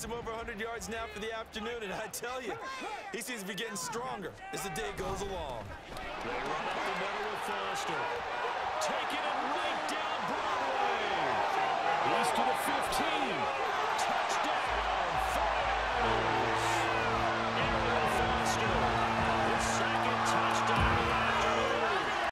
gets him over 100 yards now for the afternoon, and I tell you, he seems to be getting stronger as the day goes along.